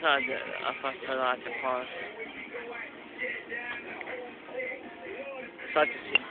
Hadi afastare parte Such a sì.